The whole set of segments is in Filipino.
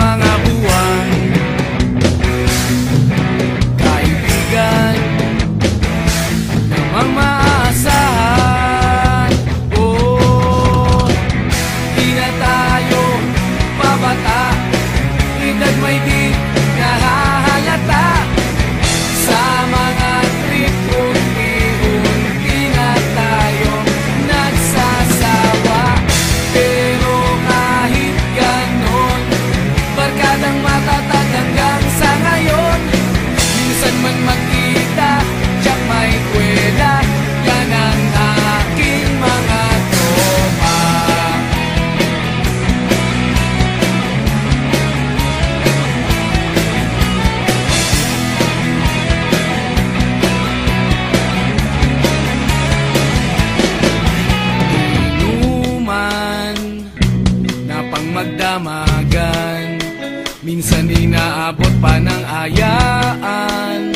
Kung mga buwan pang magdamagan Minsan inaabot pa ng ayaan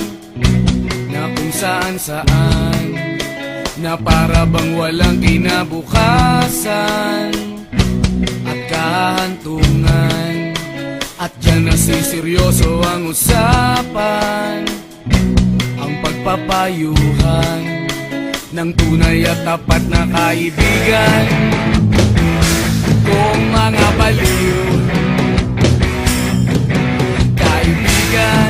Na kung saan saan Na para bang walang kinabukasan At kahantungan. At dyan nasiseryoso ang usapan Ang pagpapayuhan Ng tunay at tapat na kaibigan. Kung mga baliw kaibigan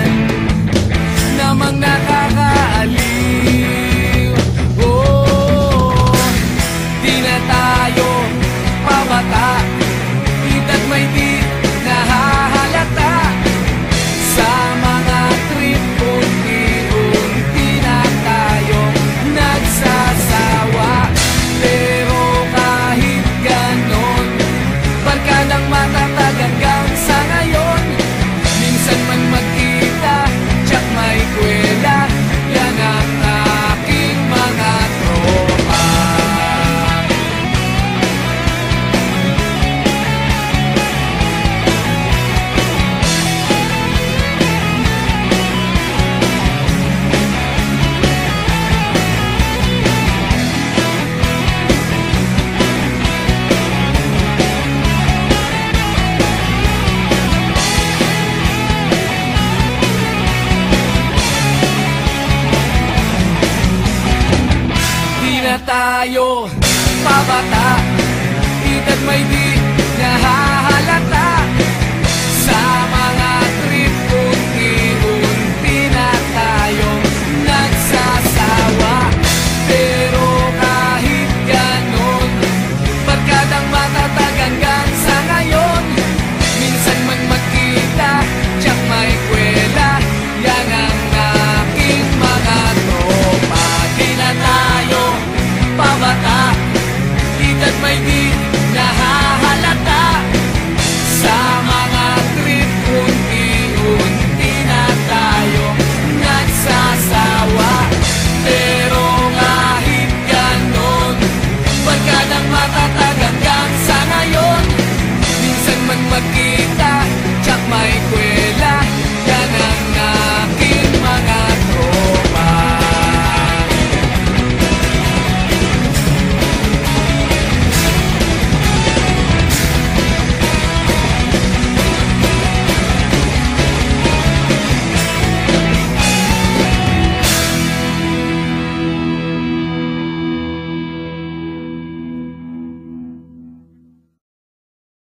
na tayo pabata. Edad may di